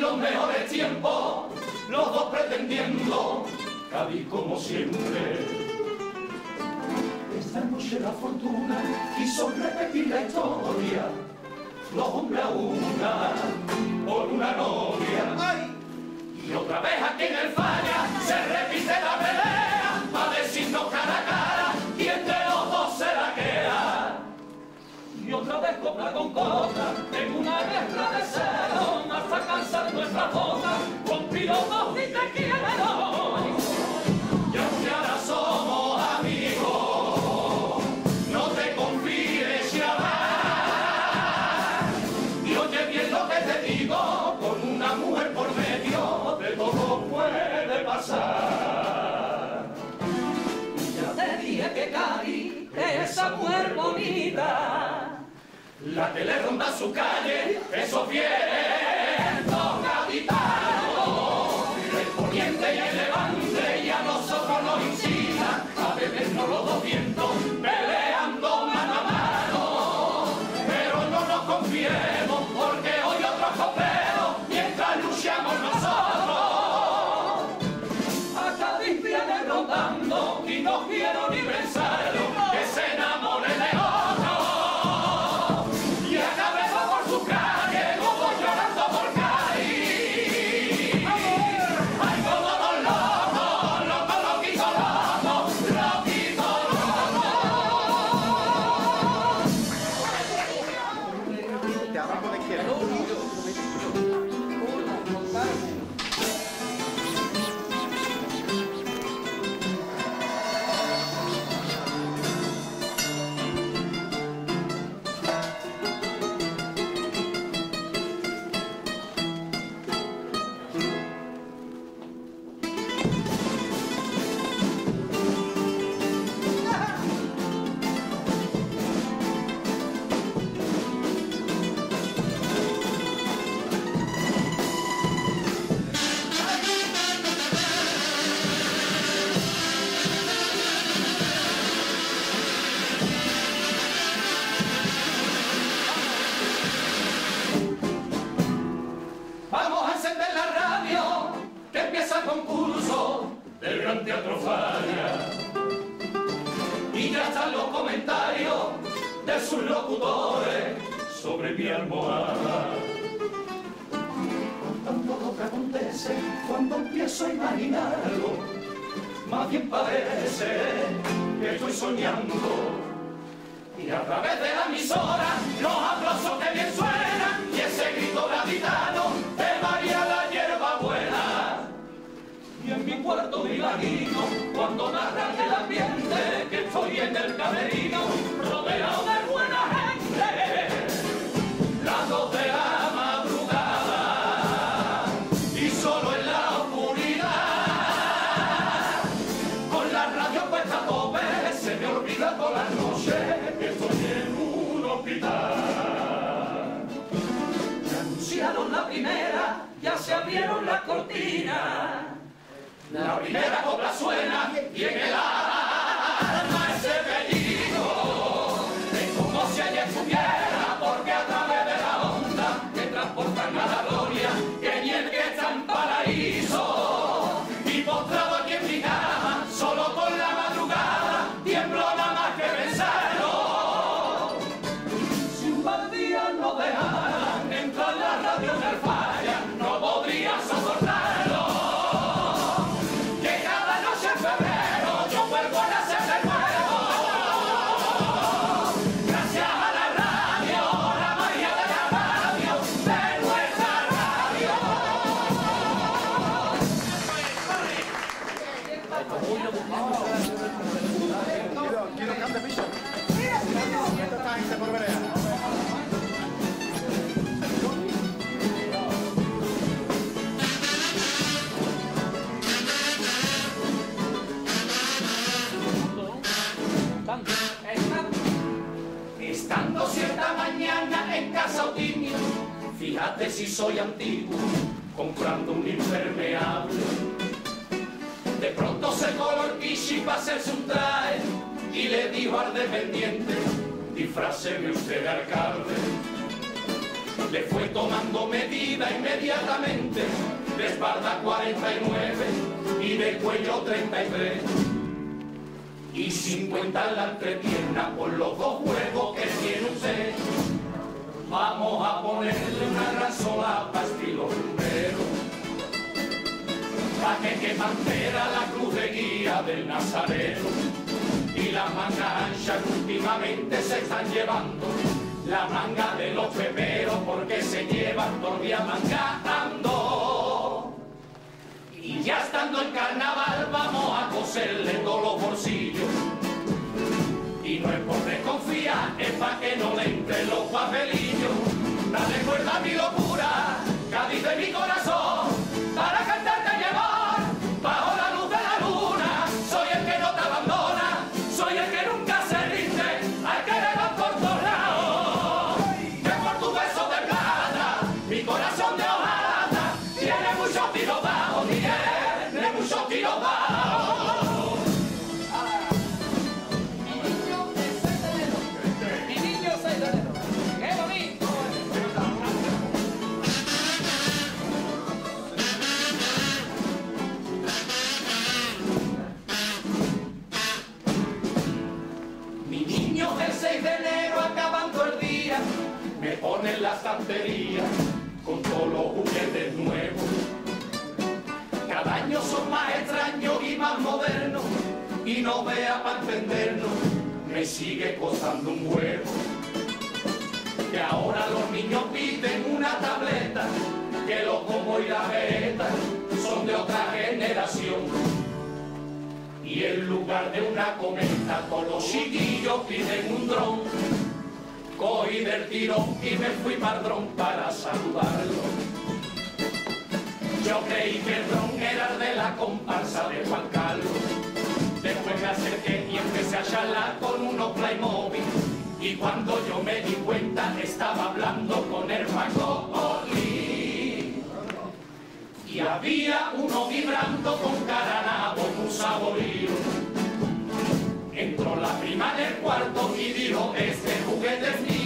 los mejores tiempos, los dos pretendiendo Cádiz como siempre. Esta noche la fortuna quiso repetir la historia, los hombres a una por una novia. Y otra vez aquí en el falla se repite la pelea, para decirnos cara a cara quién de los dos se la queda. Y otra vez copla con copla. mujer bonita. La tele ronda su calle, eso viene. ¿eh? sobre mi almohada. Tampoco acontece cuando empiezo a imaginarlo, más bien parece que estoy soñando. Y a través de la misora emisora los ya se abrieron las cortinas. La primera copla suena y en el alma se soy antiguo, comprando un impermeable. De pronto se colorquishi para hacerse un traje y le dijo al dependiente, disfráceme usted de alcalde. Le fue tomando medida inmediatamente, de espalda 49 y de cuello 33. Y 50 la entrepierna por los dos juegos que tiene usted. Vamos a ponerle una gran solapa estilo rumbero. Pa' que que pantera la cruz de guía del Nazareno. Y las mangas anchas últimamente se están llevando. La manga de los peperos porque se llevan todavía mangando. Y ya estando en carnaval vamos a coserle todos los bolsillos. Y no es por desconfiar, es pa' que no le entren los papelillos. Mi locura, Cádiz de mi la con todos los juguetes nuevos. Cada año son más extraños y más modernos y no vea para entendernos, me sigue costando un huevo. Que ahora los niños piden una tableta, que los como y la beta son de otra generación. Y en lugar de una cometa, todos los chiquillos piden un dron cogí del tirón y me fui pardrón para saludarlo. Yo creí que el ron era de la comparsa de Juan Carlos. Después me acerqué y empecé a charlar con unos Playmobil. Y cuando yo me di cuenta estaba hablando con el Oli. Y había uno vibrando con caranabo, un saborío. Entró la prima del cuarto y dijo, este Get this